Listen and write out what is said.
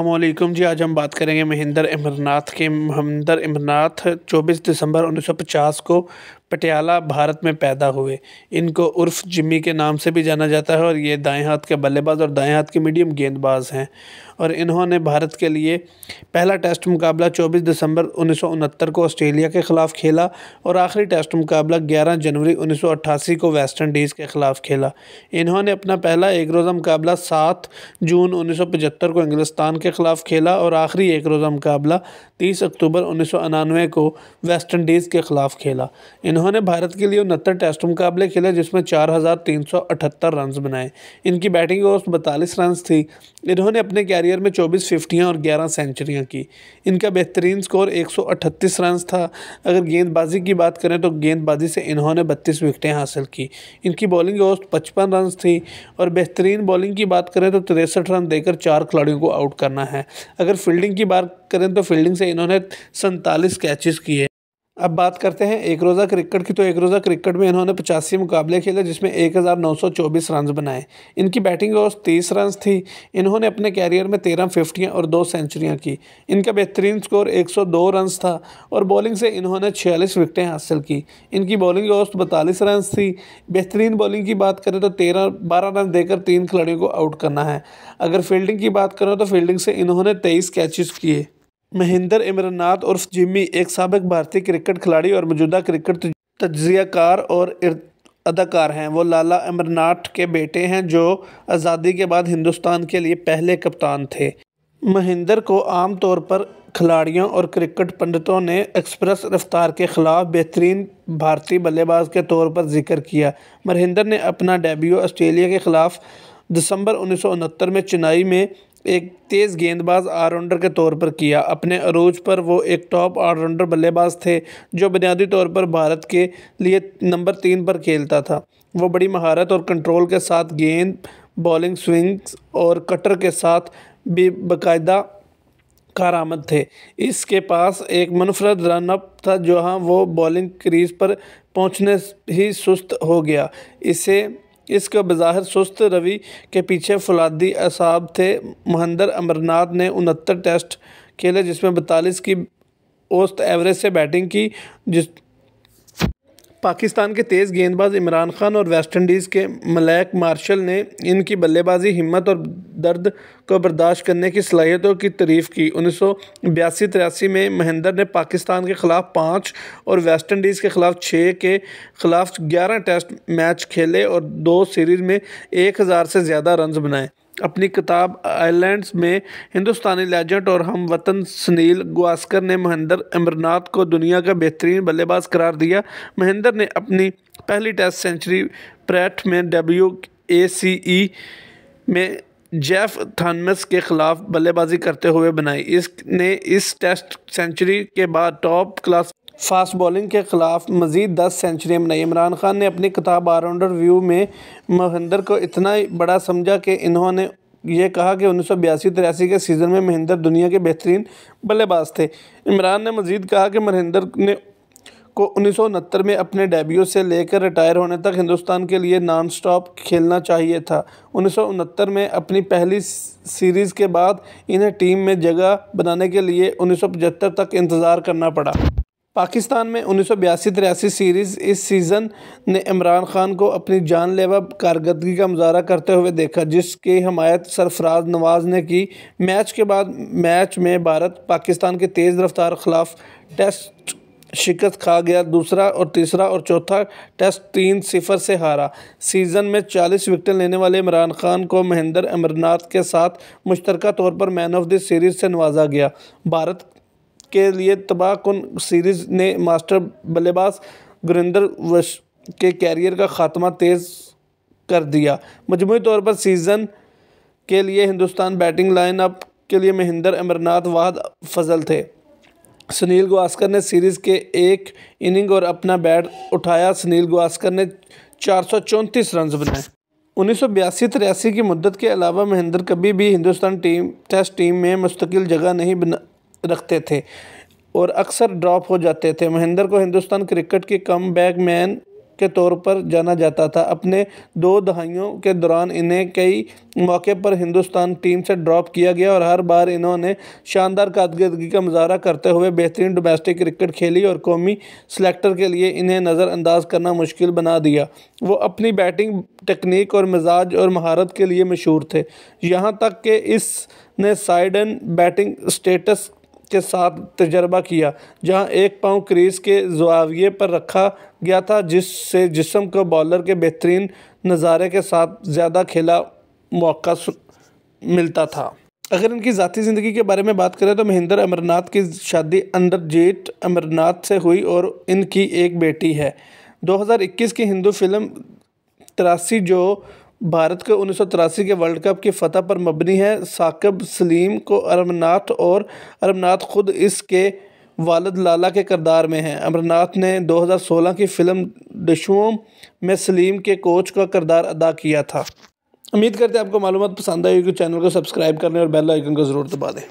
वालेकुम जी, आज हम बात करेंगे महेंद्र अमरनाथ के। महेंद्र अमरनाथ 24 दिसंबर 1950 को पटियाला भारत में पैदा हुए। इनको उर्फ़ जिम्मी के नाम से भी जाना जाता है और ये दाएँ हाथ के बल्लेबाज और दाएँ हाथ के मीडियम गेंदबाज हैं। और इन्होंने भारत के लिए पहला टेस्ट मुकाबला 24 दिसंबर उन्नीस सौ उनहत्तर को ऑस्ट्रेलिया के ख़िलाफ़ खेला और आखिरी टेस्ट मुकाबला 11 जनवरी उन्नीस सौ अट्ठासी को वेस्ट इंडीज़ के ख़िलाफ़ खेला। इन्होंने अपना पहला एक रोज़ा मुकाबला सात जून उन्नीस सौ पचहत्तर को इंग्लिस्तान के ख़िलाफ़ खेला और आखिरी एक रोज़ा मुकाबला तीस अक्टूबर उन्नीस को वेस्ट इंडीज़ के ख़िलाफ़ खेला। इन्होंने भारत के लिए उनहत्तर टेस्ट मुकाबले खेले, जिसमें चार हज़ार तीन सौ अठहत्तर रन बनाए। इनकी बैटिंग औसत बतालीस रन थी। इन्होंने अपने कैरियर में चौबीस फिफ्टियाँ और ग्यारह सेंचुरियाँ की। इनका बेहतरीन स्कोर एक सौ अठतीस रन था। अगर गेंदबाजी की बात करें तो गेंदबाजी से इन्होंने बत्तीस विकटें हासिल की। इनकी बॉलिंग औसत पचपन रन थी। और बेहतरीन बॉलिंग की बात करें तो तिरसठ रन देकर चार खिलाड़ियों को आउट करना है। अगर फील्डिंग की बात करें तो फील्डिंग से इन्होंने सैंतालीस कैचेस किए। अब बात करते हैं एक रोज़ा क्रिकेट की। तो एक रोज़ा क्रिकेट में इन्होंने पचासी मुकाबले खेले, जिसमें एक हज़ार नौ सौ चौबीस रन बनाए। इनकी बैटिंग औसत तीस रन थी। इन्होंने अपने कैरियर में तेरह फिफ्टियाँ और दो सेंचुरियाँ की। इनका बेहतरीन स्कोर एक सौ दो रन था और बॉलिंग से इन्होंने छियालीस विकटें हासिल की। इनकी बॉलिंग औसत बतालीस रन थी। बेहतरीन बॉलिंग की बात करें तो तेरह, बारह रन देकर तीन खिलाड़ियों को आउट करना है। अगर फील्डिंग की बात करें तो फील्डिंग से इन्होंने तेईस कैचेस किए। महेंद्र, इमरनाथ उर्फ़ जिमी एक सबक भारतीय क्रिकेट खिलाड़ी और मौजूदा क्रिकेट तजियाकार और अदाकार हैं। वो लाला अमरनाथ के बेटे हैं, जो आज़ादी के बाद हिंदुस्तान के लिए पहले कप्तान थे। महेंद्र को आम तौर पर खिलाड़ियों और क्रिकेट पंडितों ने एक्सप्रेस रफ्तार के ख़िलाफ़ बेहतरीन भारतीय बल्लेबाज के तौर पर ज़िक्र किया। महेंद्र ने अपना डेब्यू ऑस्ट्रेलिया के ख़िलाफ़ दिसंबर उन्नीस सौ उनहत्तर में चेन्नई में एक तेज़ गेंदबाज ऑलराउंडर के तौर पर किया। अपने अरूज पर वो एक टॉप ऑलराउंडर बल्लेबाज थे, जो बुनियादी तौर पर भारत के लिए नंबर तीन पर खेलता था। वो बड़ी महारत और कंट्रोल के साथ गेंद बॉलिंग स्विंग्स और कटर के साथ भी बाकायदा कारामद थे। इसके पास एक मनफरद रनअप था, जहाँ वो बॉलिंग क्रीज पर पहुँचने ही सुस्त हो गया। इसे इसका बाहर सुस्त रवि के पीछे फुलादी असाब थे। महेंद्र अमरनाथ ने उनहत्तर टेस्ट खेले, जिसमें बतालीस की औस्त एवरेज से बैटिंग की, जिस पाकिस्तान के तेज़ गेंदबाज इमरान खान और वेस्ट इंडीज़ के मलैक मार्शल ने इनकी बल्लेबाजी, हिम्मत और दर्द को बर्दाश्त करने की सलाहियतों की तारीफ़ की। उन्नीस सौ बयासी तिरासी में महेंद्र ने पाकिस्तान के ख़िलाफ़ पाँच और वेस्ट इंडीज़ के ख़िलाफ़ छः के ख़िलाफ़ ग्यारह टेस्ट मैच खेले और दो सीरीज़ में एक हज़ार से ज़्यादा रन बनाए। अपनी किताब आइलैंड्स में हिंदुस्तानी लेजेंड और हम वतन सुनील गावस्कर ने महेंद्र अमरनाथ को दुनिया का बेहतरीन बल्लेबाज करार दिया। महेंद्र ने अपनी पहली टेस्ट सेंचुरी प्रैट में डब्ल्यू ए सी ई में जेफ थानमस के ख़िलाफ़ बल्लेबाजी करते हुए बनाई। इसने इस टेस्ट सेंचुरी के बाद टॉप क्लास फास्ट बॉलिंग के ख़िलाफ़ मज़ीद दस सेंचुरियाँ बनाई इमरान खान ने अपनी किताब ऑलराउंडर व्यू में महेंद्र को इतना बड़ा समझा कि इन्होंने ये कहा कि उन्नीस सौ बयासी तिरासी के सीज़न में महेंद्र दुनिया के बेहतरीन बल्लेबाज थे। इमरान ने मज़ीद कहा कि महेंद्र ने को उन्नीस सौ उनहत्तर में अपने डेब्यू से लेकर रिटायर होने तक हिंदुस्तान के लिए नॉन स्टॉप खेलना चाहिए था। उन्नीस सौ उनहत्तर में अपनी पहली सीरीज़ के बाद इन्हें टीम में जगह बनाने के लिए उन्नीस सौ पचहत्तर तक इंतज़ार करना पड़ा। पाकिस्तान में उन्नीस सौ बयासी तिरासी सीरीज़ इस सीज़न ने इमरान खान को अपनी जानलेवा कारकर्दगी का मुजाहरा करते हुए देखा, जिसकी हमायत सरफराज नवाज़ ने की। मैच के बाद, मैच में भारत पाकिस्तान के तेज़ रफ्तार ख़िलाफ़ टेस्ट शिकस्त खा गया। दूसरा और तीसरा और चौथा टेस्ट तीन सिफर से हारा। सीज़न में चालीस विकेट लेने वाले इमरान खान को महेंद्र अमरनाथ के साथ मुश्तरका तौर पर मैन ऑफ़ द सीरीज़ से नवाजा गया। भारत के लिए तबाहकुन सीरीज़ ने मास्टर बल्लेबाज गुरिंदर वश के कैरियर का ख़ात्मा तेज़ कर दिया। मजमू तौर पर सीज़न के लिए हिंदुस्तान बैटिंग लाइन अप के लिए महेंद्र अमरनाथ वाहद फजल थे। सुनील गवास्कर ने सीरीज़ के एक इनिंग और अपना बैट उठाया। सुनील गवास्कर ने चार सौ चौंतीस रन बनाए। उन्नीस सौ बयासी तिरासी की मुद्दत के अलावा महेंद्र कभी भी हिंदुस्तान टीम, टेस्ट टीम में मुस्तकिल जगह नहीं बना रखते थे और अक्सर ड्रॉप हो जाते थे। महेंद्र को हिंदुस्तान क्रिकेट के कम बैक मैन के तौर पर जाना जाता था। अपने दो दहाइयों के दौरान इन्हें कई मौके पर हिंदुस्तान टीम से ड्रॉप किया गया और हर बार इन्होंने शानदार कारदगी का मुजाहरा करते हुए बेहतरीन डोमेस्टिक क्रिकेट खेली और कौमी सेलेक्टर के लिए इन्हें नज़रअंदाज करना मुश्किल बना दिया। वो अपनी बैटिंग टेक्निक और मिजाज और महारत के लिए मशहूर थे। यहाँ तक कि इस ने साइडन बैटिंग स्टेटस के साथ तजर्बा किया, जहाँ एक पाँव क्रीज के जाविये पर रखा गया था, जिससे जिसम को बॉलर के बेहतरीन नज़ारे के साथ ज़्यादा खेला मौका मिलता था। अगर इनकी ज़ाती ज़िंदगी के बारे में बात करें तो महेंद्र अमरनाथ की शादी अंडरजेट अमरनाथ से हुई और इनकी एक बेटी है। 2021 की हिंदू फ़िल्म तिरासी जो भारत के उन्नीस सौ तिरासी के वर्ल्ड कप की फतह पर मबनी है। साकब, सलीम को अरमनाथ और अरमनाथ खुद इसके वालद लाला के करदार में हैं। अमरनाथ ने 2016 की फ़िल्म डिशुओं में सलीम के कोच का किरदार अदा किया था। उम्मीद करते हैं आपको मालूम पसंद आई कि चैनल को सब्सक्राइब करने और बेल आइकन को ज़रूर दबा दें।